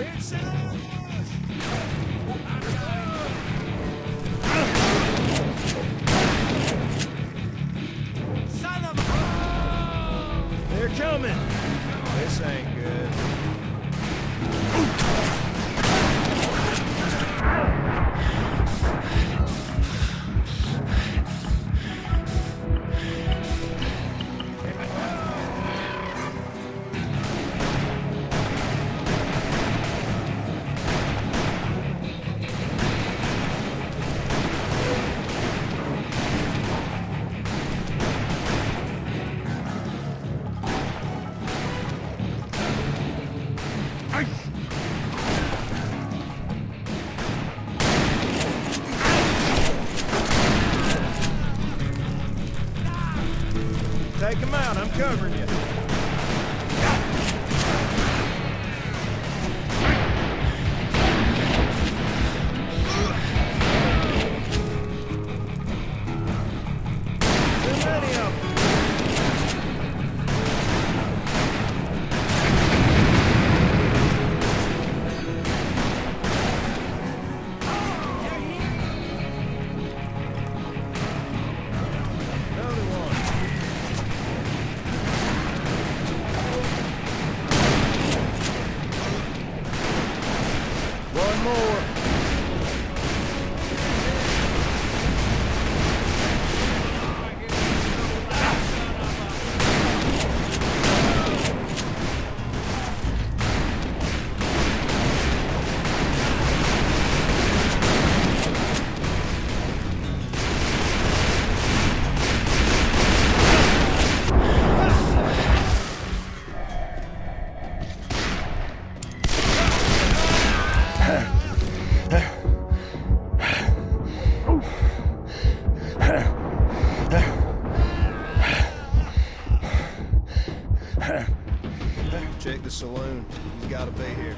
They're coming! This ain't good. Out, I'm covering you. He's got to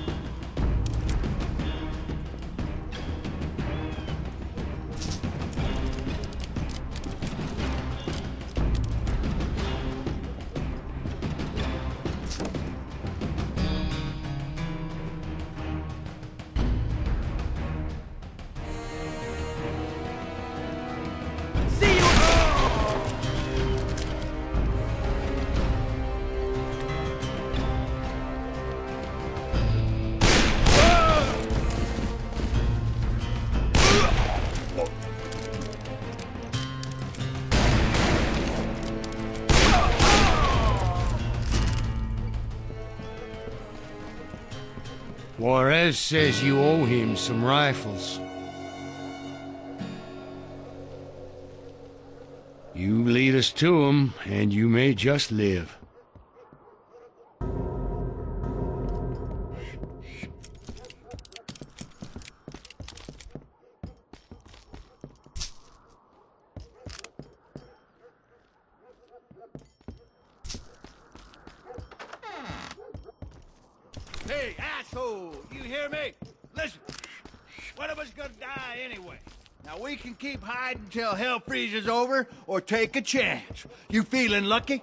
be Juarez says you owe him some rifles. You lead us to him, and you may just live. Hey, asshole! Hear me? Listen, one of us gonna die anyway. Now we can keep hiding till hell freezes over, or take a chance. You feeling lucky?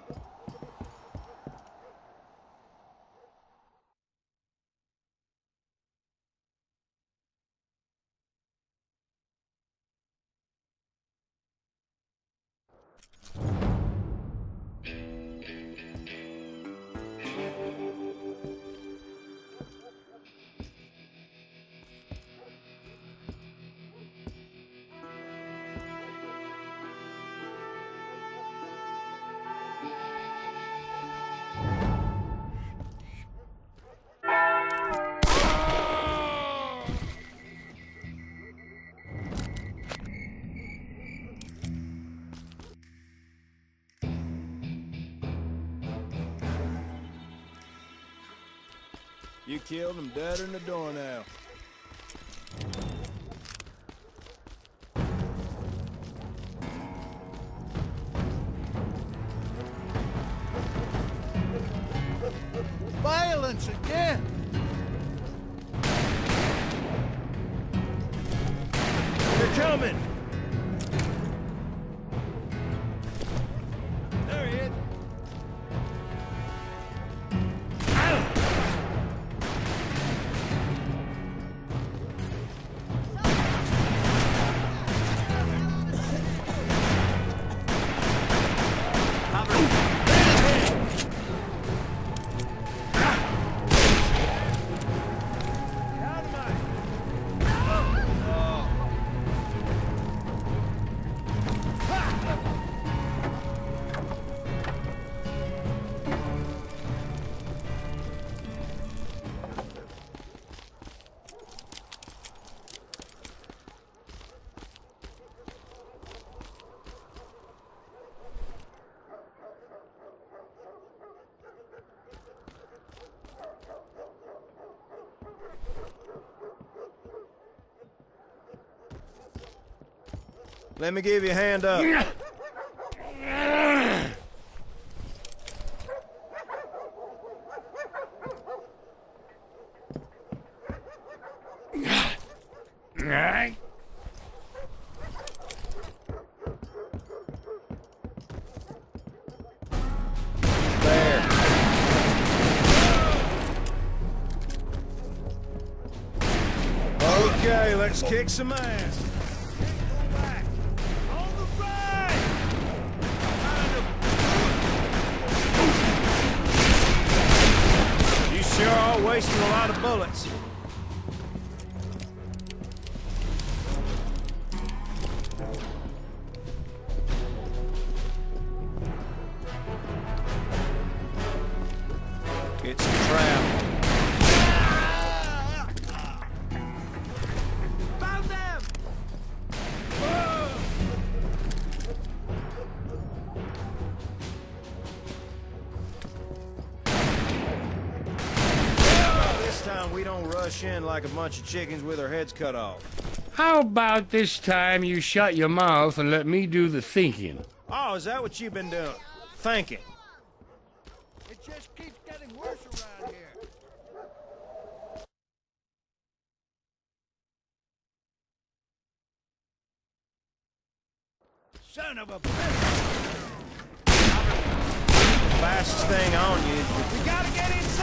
You killed him deader than a doornail. Violence again! They're coming! Let me give you a hand up. There. Okay, let's kick some ass. On the right! You sure are wasting a lot of bullets. This we don't rush in like a bunch of chickens with our heads cut off. How about this time you shut your mouth and let me do the thinking? Oh, is that what you've been doing? Thinking. It just keeps getting worse around here. Son of a bitch! Fastest thing on you. We gotta get inside!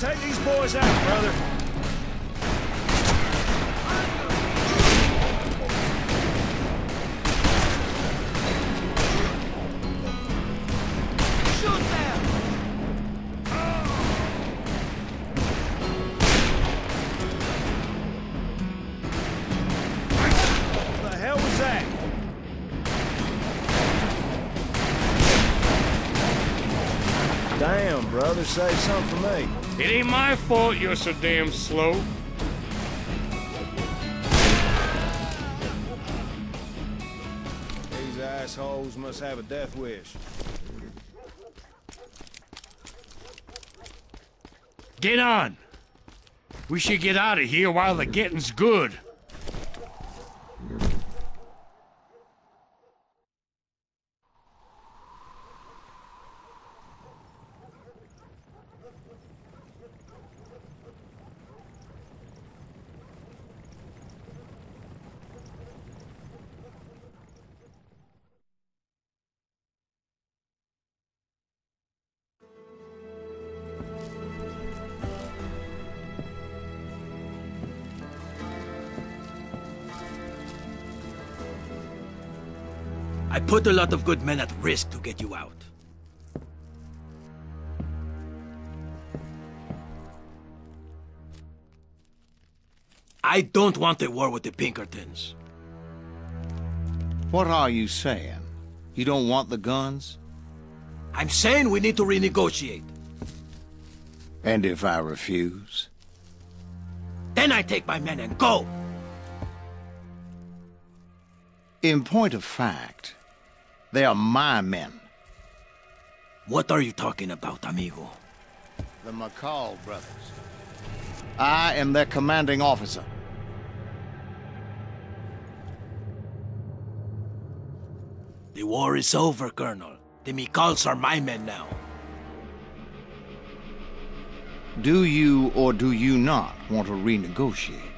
Take these boys out, brother. Damn, brother, say something for me. It ain't my fault you're so damn slow. These assholes must have a death wish. Get on. We should get out of here while the getting's good. I put a lot of good men at risk to get you out. I don't want a war with the Pinkertons. What are you saying? You don't want the guns? I'm saying we need to renegotiate. And if I refuse? Then I take my men and go. In point of fact, they are my men. What are you talking about, amigo? The McCall brothers. I am their commanding officer. The war is over, Colonel. The McCalls are my men now. Do you or do you not want to renegotiate?